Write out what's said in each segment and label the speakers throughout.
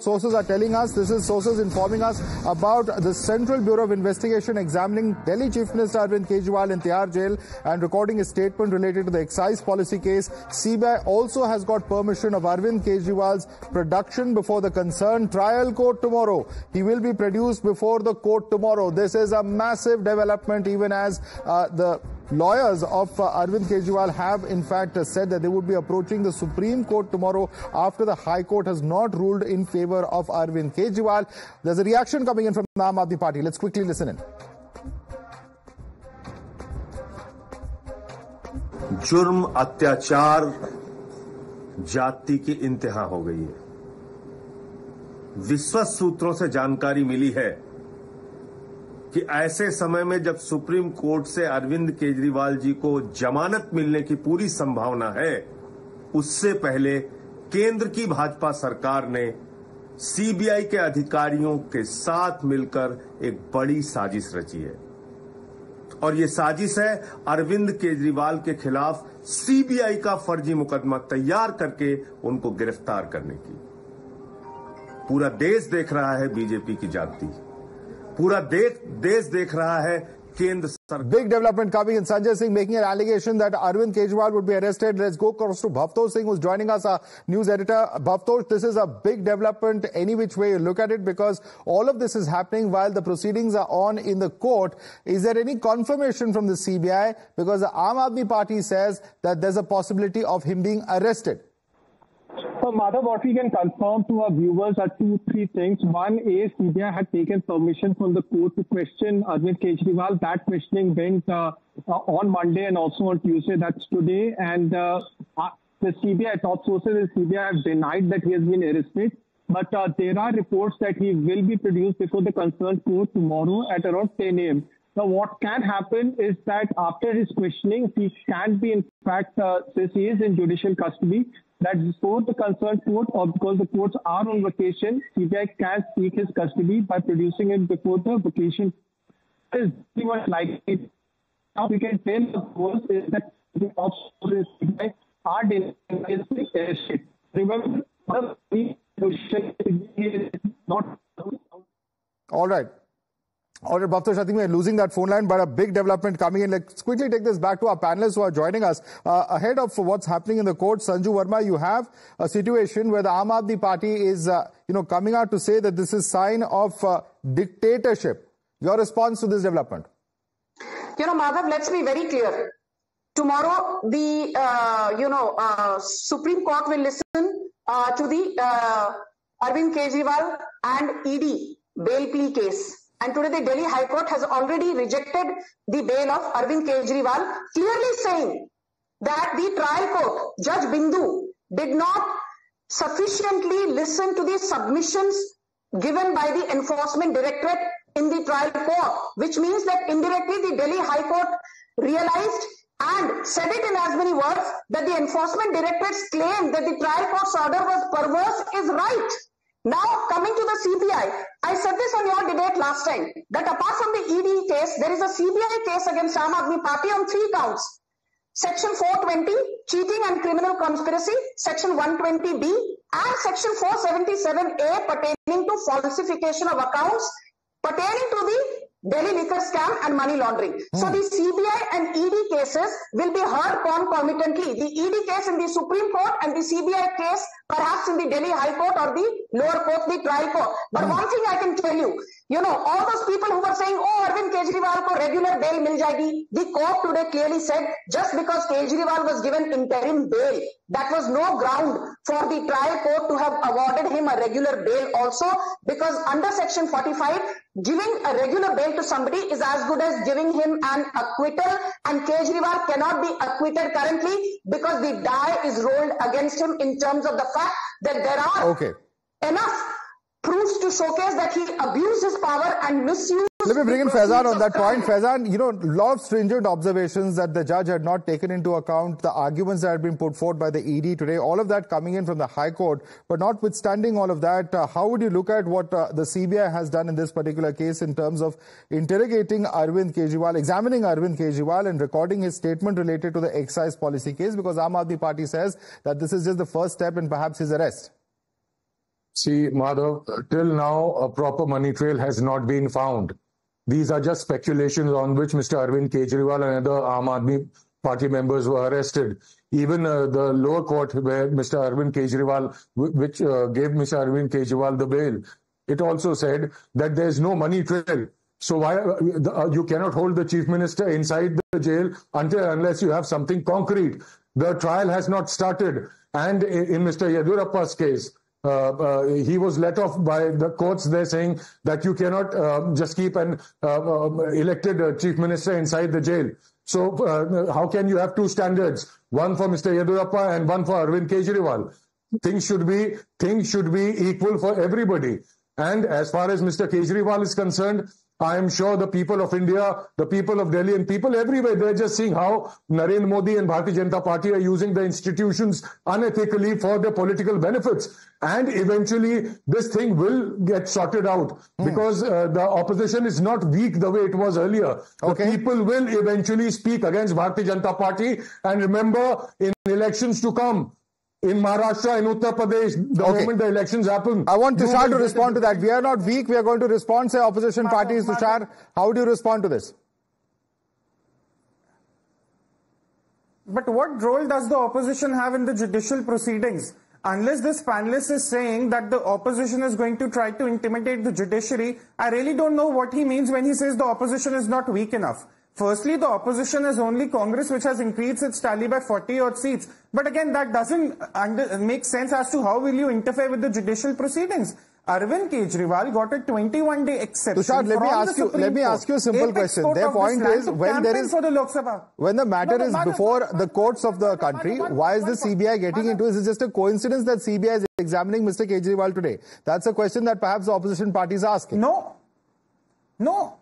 Speaker 1: Sources are telling us, this is sources informing us about the Central Bureau of Investigation examining Delhi Chief Minister Arvind Kejriwal in Tihar jail and recording a statement related to the excise policy case. CBI also has got permission of Arvind Kejriwal's production before the concerned trial court tomorrow. He will be produced before the court tomorrow. This is a massive development even as uh, the lawyers of uh, Arvind Kejriwal have in fact uh, said that they would be approaching the Supreme Court tomorrow after the High Court has not ruled in favor of Arvind Kejriwal. There's a reaction coming in from the Aam Aadmi Party. Let's quickly listen in.
Speaker 2: जुर्म अत्याचार जाति की इंतहा हो गई है विश्वस्त सूत्रों से जानकारी मिली है कि ऐसे समय में जब सुप्रीम कोर्ट से अरविंद केजरीवाल जी को जमानत मिलने की पूरी संभावना है, उससे पहले केंद्र की भाजपा सरकार ने सीबीआई के अधिकारियों के साथ मिलकर एक बड़ी साजिश रची है। और ये साजिश है अरविंद केजरीवाल के खिलाफ सीबीआई का फर्जी मुकदमा तैयार करके उनको गिरफ़्तार करने की। पूरा देश देख रहा है बीजेपी की जागती। पूरा देश देश देख रहा है केंद्र सरकार
Speaker 1: Big development coming in. Sanjay Singh making an allegation that Arvind Kejriwal would be arrested. Let's go across to Bhavtosh Singh, who's joining us, our news editor. Bhavtosh, this is a big development any which way you look at it because all of this is happening while the proceedings are on in the court. Is there any confirmation from the CBI? Because the Aam Aadmi Party says that there's a possibility of him being arrested.
Speaker 3: So, Madhav, what we can confirm to our viewers are two, three things. One is CBI had taken permission from the court to question Arvind Kejriwal. That questioning went uh, uh, on Monday and also on Tuesday. That's today. And uh, uh the CBI top sources in CBI have denied that he has been arrested. But uh, there are reports that he will be produced before the concerned court tomorrow at around 10 a.m. Now, what can happen is that after his questioning, he can be, in fact, uh, since he is in judicial custody, that before the concerned court or because the courts are on vacation, CBI can seek his custody by producing it before the vacation is pretty much likely. Now we can tell the courts is that the officers are denying. Remember, the not.
Speaker 1: All right. All right, Bhavtosh, I think we're losing that phone line, but a big development coming in. Let's quickly take this back to our panelists who are joining us. Uh, ahead of what's happening in the court, Sanju Verma, you have a situation where the Aam Aadmi Party is, uh, you know, coming out to say that this is sign of uh, dictatorship. Your response to this development?
Speaker 4: You know, Madhav, let's be very clear. Tomorrow, the, uh, you know, uh, Supreme Court will listen uh, to the Arvind Kejriwal and ED bail plea case. And today the Delhi High Court has already rejected the bail of Arvind Kejriwal, clearly saying that the trial court, Judge Bindu, did not sufficiently listen to the submissions given by the enforcement directorate in the trial court, which means that indirectly the Delhi High Court realized and said it in as many words that the enforcement directorate's claim that the trial court's order was perverse is right. Now, coming to the CBI, I said this on your debate last time, that apart from the ED case, there is a CBI case against Aam Aadmi Party on three counts. Section 420, cheating and criminal conspiracy, Section 120B, and Section 477A pertaining to falsification of accounts pertaining to the Delhi liquor scam and money laundering. Hmm. So the CBI and ED cases will be heard concomitantly. The ED case in the Supreme Court and the CBI case perhaps in the Delhi High Court or the lower court, the trial court. But hmm. one thing I can tell you, you know, all those people who were saying, oh, Arvind Kejriwal ko regular bail mil jayegi, the court today clearly said just because Kejriwal was given interim bail, that was no ground for the trial court to have awarded him a regular bail also because under section 45, Giving a regular bail to somebody is as good as giving him an acquittal and Kejriwal cannot be acquitted currently because the die is rolled against him in terms of the fact that there are
Speaker 1: okay.
Speaker 4: enough proofs to showcase that he abused his power and misused
Speaker 1: let me bring in Faizan on that point. Faizan, you know, a lot of stringent observations that the judge had not taken into account, the arguments that had been put forth by the ED today, all of that coming in from the High Court. But notwithstanding all of that, uh, how would you look at what uh, the CBI has done in this particular case in terms of interrogating Arvind Kejriwal, examining Arvind Kejriwal and recording his statement related to the excise policy case? Because Aam Aadmi Party says that this is just the first step in perhaps his arrest.
Speaker 5: See, Madhav, till now, a proper money trail has not been found. These are just speculations on which Mr. Arvind Kejriwal and other Aam Aadmi party members were arrested. Even uh, the lower court where Mr. Arvind Kejriwal, which uh, gave Mr. Arvind Kejriwal the bail, it also said that there is no money trail. So why uh, you cannot hold the chief minister inside the jail until unless you have something concrete. The trial has not started, and in, in Mr. Yediyurappa's case, uh, uh, Uh, uh, he was let off by the courts there saying that you cannot uh, just keep an uh, um, elected uh, chief minister inside the jail. So how can you have two standards? One for Mr. Yediyurappa and one for Arvind Kejriwal. Things should be things should be equal for everybody. And as far as Mr. Kejriwal is concerned, I am sure the people of India, the people of Delhi and people everywhere, they're just seeing how Narendra Modi and Bharatiya Janata Party are using the institutions unethically for their political benefits. And eventually this thing will get sorted out mm. because uh, the opposition is not weak the way it was earlier. Okay. The people will eventually speak against Bharatiya Janata Party. And remember, in elections to come, in Maharashtra, in Uttar Pradesh, the okay. moment the elections happen.
Speaker 1: I want Tushar to respond to that. We are not weak. We are going to respond, say, opposition parties. Tushar, how do you respond to this?
Speaker 6: But what role does the opposition have in the judicial proceedings? Unless this panelist is saying that the opposition is going to try to intimidate the judiciary, I really don't know what he means when he says the opposition is not weak enough. Firstly, the opposition is only Congress which has increased its tally by 40 odd seats. But again, that doesn't under, make sense as to how will you interfere with the judicial proceedings. Arvind Kejriwal got a 21 day exception.
Speaker 1: Tushar, let me ask you, let me ask you a simple Apex question. Their point is when there is, the when the matter no, is before the courts of the country, why is the CBI getting into this? Is just a coincidence that CBI is examining Mr. Kejriwal today? That's a question that perhaps the opposition parties are asking.
Speaker 6: No. No.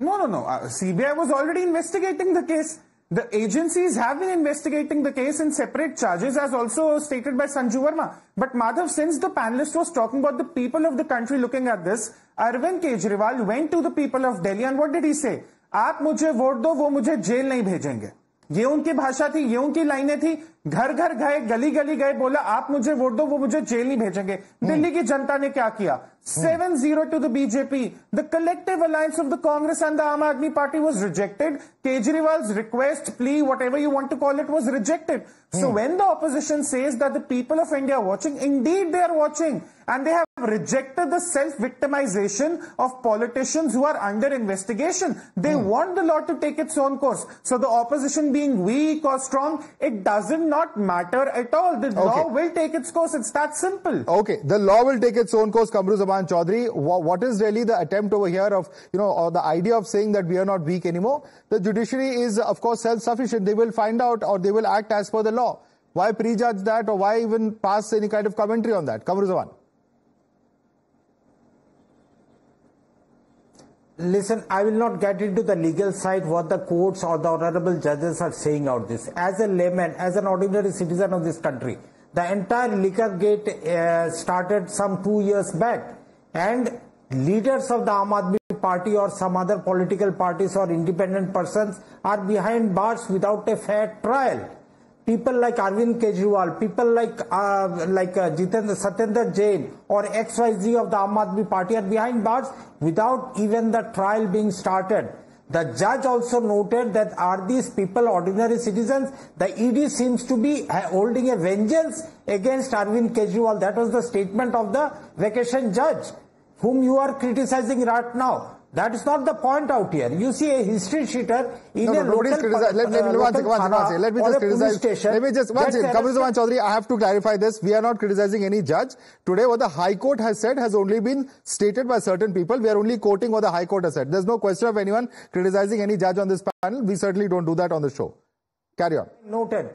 Speaker 6: No, no, no. Uh, CBI was already investigating the case. The agencies have been investigating the case in separate charges as also stated by Sanju Verma. But Madhav, since the panelist was talking about the people of the country looking at this, Arvind Kejriwal went to the people of Delhi and what did he say? आप मुझे vote दो वो मुझे jail नहीं भेजेंगे ये उनकी भाषा थी ये उनकी लाइनें थी घर घर गए गली गली गए बोला आप मुझे वोट दो वो मुझे जेल नहीं भेजेंगे दिल्ली की जनता ने क्या किया 7-0 to the BJP. The collective alliance of the Congress and the Aam Aadmi Party was rejected. Kejriwal's request, plea, whatever you want to call it, was rejected. So hmm. when the opposition says that the people of India are watching, indeed they are watching. And they have rejected the self-victimization of politicians who are under investigation. They hmm. want the law to take its own course. So the opposition being weak or strong, it doesn't not matter at all. The okay. law will take its course. It's that simple.
Speaker 1: Okay. The law will take its own course, Kamru Zaman Chaudhary. What is really the attempt over here of, you know, or the idea of saying that we are not weak anymore? The judiciary is, of course, self-sufficient. They will find out or they will act as per the law. Why prejudge that or why even pass any kind of commentary on that? Kamru Zaman.
Speaker 7: Listen, I will not get into the legal side what the courts or the honorable judges are saying out this. As a layman, as an ordinary citizen of this country, the entire liquor gate uh, started some two years back and leaders of the Aam Aadmi party or some other political parties or independent persons are behind bars without a fair trial. People like Arvind Kejriwal, people like uh, like uh, Jitendra Satyendra Jain or XYZ of the Aam Aadmi party are behind bars without even the trial being started. The judge also noted that are these people ordinary citizens? The ED seems to be uh, holding a vengeance against Arvind Kejriwal. That was the statement of the vacation judge, whom you are criticizing right now. That is not the point out here. You see a history sheeter in no, a no, local.
Speaker 1: Let, let, uh, one second, let me just criticize. Station, let me just one second. Kamruzaman Chaudhary, I have to clarify this. We are not criticizing any judge. Today, what the High Court has said has only been stated by certain people. We are only quoting what the High Court has said. There's no question of anyone criticizing any judge on this panel. We certainly don't do that on the show. Carry on.
Speaker 7: Noted.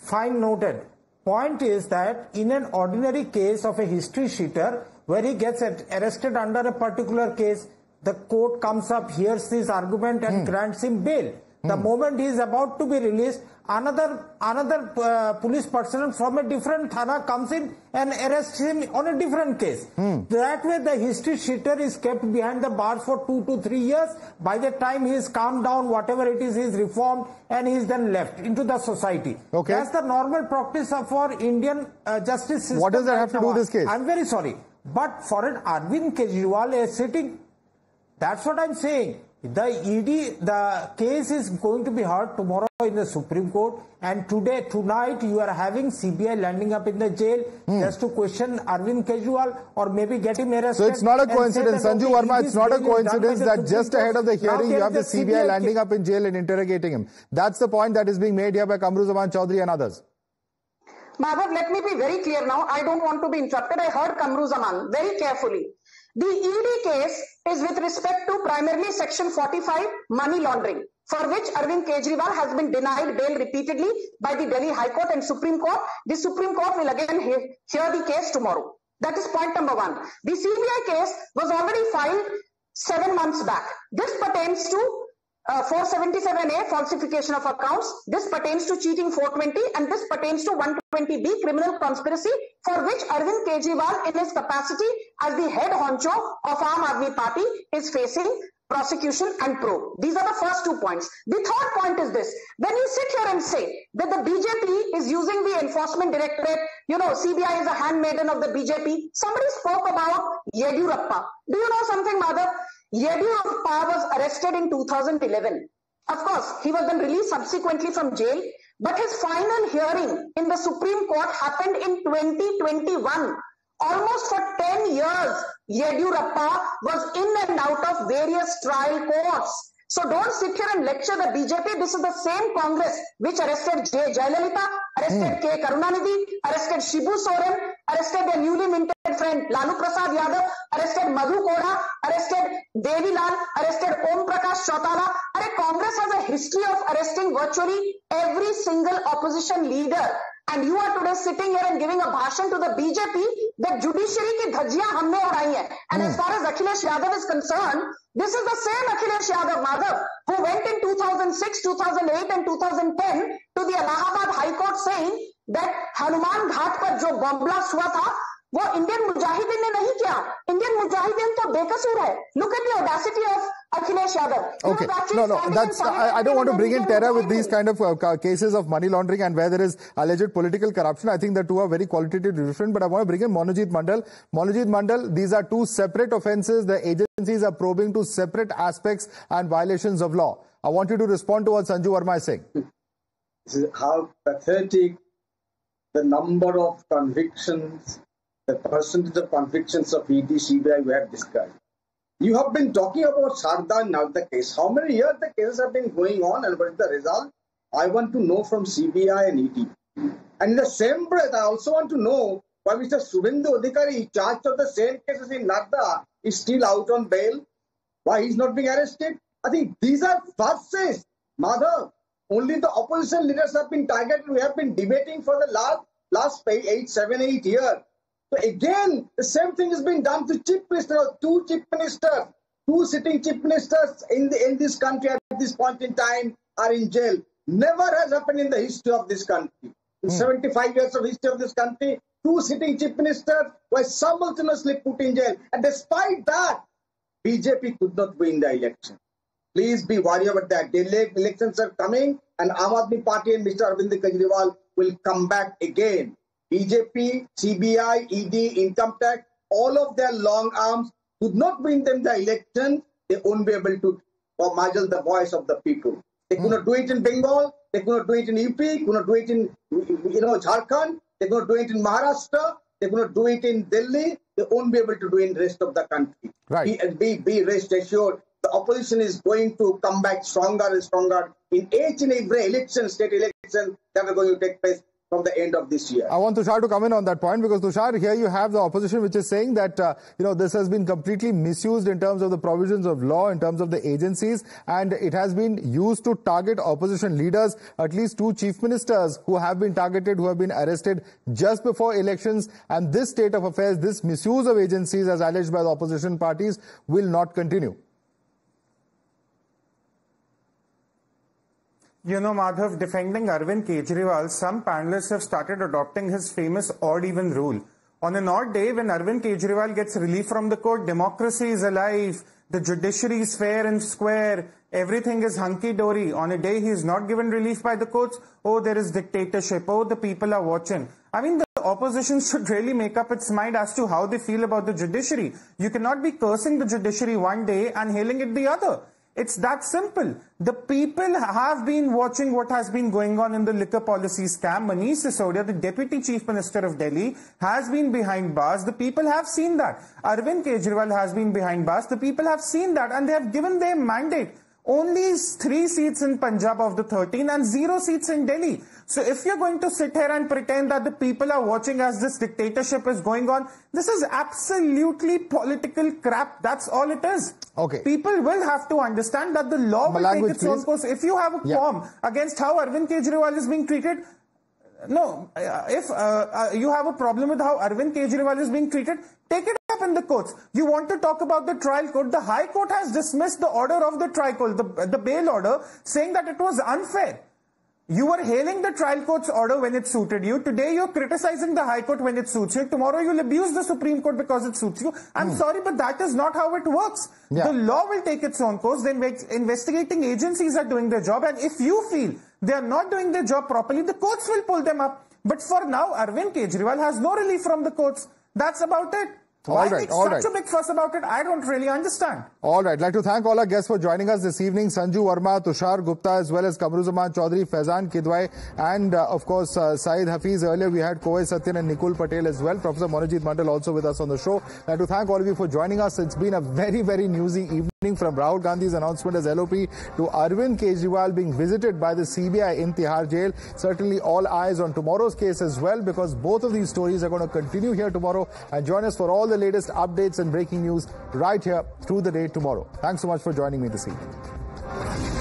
Speaker 7: Fine noted. Point is that in an ordinary case of a history sheeter, where he gets arrested under a particular case, the court comes up, hears his argument and mm. grants him bail. The moment he is about to be released, another another uh, police personnel from a different thana comes in and arrests him on a different case. That way, the history sheeter is kept behind the bars for two to three years. By the time he is calmed down, whatever it is, he is reformed and he is then left into the society.
Speaker 1: Okay.
Speaker 7: That's the normal practice of our Indian uh, justice system.
Speaker 1: What does that have to do with this case?
Speaker 7: I'm very sorry. But for an Arvind Kejriwal is sitting, that's what I'm saying. The ED, the case is going to be heard tomorrow in the Supreme Court, and today, tonight, you are having CBI landing up in the jail just to question Arvind Kejriwal or maybe get him arrested.
Speaker 1: Hmm. So it's not a coincidence,
Speaker 7: that,
Speaker 1: Sanju
Speaker 7: okay,
Speaker 1: Verma, it's not a
Speaker 7: bail is done by
Speaker 1: coincidence that just ahead of the hearing, you have the
Speaker 7: is a
Speaker 1: CBI landing up in jail and interrogating him. That's the point that is being made here by Kamru Zaman Chaudhary and others.
Speaker 4: Madhav, let me be very clear now. I don't want to be interrupted. I heard Kamru Zaman very carefully. The ED case is with respect to primarily Section 45 money laundering, for which Arvind Kejriwal has been denied bail repeatedly by the Delhi High Court and Supreme Court. The Supreme Court will again he- hear the case tomorrow. That is point number one. The CBI case was already filed seven months back. This pertains to uh, 477A, falsification of accounts. This pertains to cheating 420 and this pertains to 120B, criminal conspiracy, for which Arvind Kejriwal, in his capacity as the head honcho of Aam Aadmi Party, is facing prosecution and probe. These are the first two points. The third point is this. When you sit here and say that the BJP is using the enforcement directorate, you know, CBI is a handmaiden of the BJP. Somebody spoke about Yediyurappa. Do you know something, Madhav? Yediyurappa was arrested in 2011. Of course, he was then released subsequently from jail, but his final hearing in the Supreme Court happened in 2021. Almost for 10 years, Yediyurappa was in and out of various trial courts. So don't sit here and lecture the BJP. This is the same Congress which arrested J. Jayalalitha, arrested hmm. K. Karunanidhi, arrested Shibu Soren, arrested the newly minted friend Lalu Prasad Yadav arrested Madhu Koda arrested Devilal arrested Om Prakash Chautala अरे Congress has a history of arresting virtually every single opposition leader and you are today sitting here and giving a भाषण to the BJP the judiciary की धज्जियाँ हमने उड़ाई है. And as far as Akhilesh Yadav is concern this is the same Akhilesh Yadav Madhav who went in 2006, 2008 and 2010 to the Allahabad High Court saying that Hanuman Ghat पर जो bomb blast हुआ था वो इंडियन मुजाहिदीन ने नहीं किया Indian Mujahideen तो बेकसूर है look at the audacity of Akhilesh Yadav
Speaker 1: Okay. No, no, that's, I, I don't want to bring in terror with these kind of uh, ca- cases of money laundering and where there is alleged political corruption. I think the two are very qualitatively different, but I want to bring in Monojit Mandal. Monojit Mandal, these are two separate offenses. The agencies are probing to separate aspects and violations of law. I want you to respond to what Sanju Verma is saying.
Speaker 8: This is how pathetic the number of convictions, the percentage of convictions of ED, CBI we have described. You have been talking about Sardar now the case. How many years the cases have been going on and what is the result? I want to know from CBI and ED. And in the same breath, I also want to know why Mr. Subhendu Adhikari, charged of the same cases in Narada, is still out on bail. Why he's not being arrested? I think these are farces. Madhav, only the opposition leaders have been targeted. We have been debating for the last last eight seven, eight years. So again, the same thing has been done to chief ministers, two chief ministers, two sitting chief ministers in the in this country at this point in time are in jail. Never has happened in the history of this country. In hmm. 75 years of history of this country, two sitting chief ministers were simultaneously put in jail. And despite that, BJP could not win the election. Please be worried about that. Delhi elections are coming, and Aam Aadmi Party and Mr. Arvind Kejriwal will come back again. BJP, CBI, ED, Income Tax, all of their long arms could not win them the election. They won't be able to muzzle the voice of the people. They could not do it in Bengal. They could not do it in UP. Could not do it in you know Jharkhand. They could not do it in Maharashtra. They could not do it in Delhi. They won't be able to do it in the rest of the country.
Speaker 1: Right.
Speaker 8: Be, be, be rest assured, the opposition is going to come back stronger and stronger in each and every election, state election that are going to take place from the end of this year.
Speaker 1: I want Tushar to come in on that point because Tushar, here you have the opposition which is saying that uh, you know this has been completely misused in terms of the provisions of law, in terms of the agencies, and it has been used to target opposition leaders. At least two chief ministers who have been targeted, who have been arrested just before elections, and this state of affairs, this misuse of agencies, as alleged by the opposition parties, will not continue.
Speaker 6: You know, Madhav, defending Arvind Kejriwal, some panelists have started adopting his famous odd even rule. On an odd day, when Arvind Kejriwal gets relief from the court, democracy is alive, the judiciary is fair and square, everything is hunky-dory. On a day he is not given relief by the courts, oh, there is dictatorship, oh, the people are watching. I mean, the opposition should really make up its mind as to how they feel about the judiciary. You cannot be cursing the judiciary one day and hailing it the other. It's that simple. The people have been watching what has been going on in the liquor policy scam. Manish Sisodia, the Deputy Chief Minister of Delhi, has been behind bars. The people have seen that. Arvind Kejriwal has been behind bars. The people have seen that and they have given their mandate. Only three seats in Punjab of the 13 and zero seats in Delhi. So if you're going to sit here and pretend that the people are watching as this dictatorship is going on, this is absolutely political crap. That's all it is.
Speaker 1: Okay.
Speaker 6: People will have to understand that the law will take its own course. If you have a
Speaker 1: Yeah.
Speaker 6: qualm against how Arvind Kejriwal is being treated, no, uh, if uh, uh, you have a problem with how Arvind Kejriwal is being treated, take it up in the courts. You want to talk about the trial court. The High Court has dismissed the order of the trial court, the, the bail order, saying that it was unfair. You were hailing the trial court's order when it suited you. Today you're criticizing the High Court when it suits you. Tomorrow you'll abuse the Supreme Court because it suits you. I'm hmm. sorry, but that is not how it works.
Speaker 1: Yeah.
Speaker 6: The law will take its own course. Then investigating agencies are doing their job. And if you feel they are not doing their job properly, the courts will pull them up. But for now, Arvind Kejriwal has no relief from the courts. That's about it.
Speaker 1: All
Speaker 6: Why
Speaker 1: right,
Speaker 6: make
Speaker 1: all
Speaker 6: such
Speaker 1: right.
Speaker 6: a big fuss about it? I don't really understand.
Speaker 1: All right. I'd like to thank all our guests for joining us this evening. Sanju Verma, Tushar Gupta, as well as Kamruzaman Chaudhary, Faizan Kidwai, and uh, of course, uh, Saeed Hafiz. Earlier, we had Kovai Satyan and Nikul Patel as well. Professor Monojit Mandal also with us on the show. I'd like to thank all of you for joining us. It's been a very, very newsy evening from Rahul Gandhi's announcement as LOP to Arvind Kejriwal being visited by the CBI in Tihar jail. Certainly all eyes on tomorrow's case as well because both of these stories are going to continue here tomorrow and join us for all the latest updates and breaking news right here through the day tomorrow. Thanks so much for joining me this evening.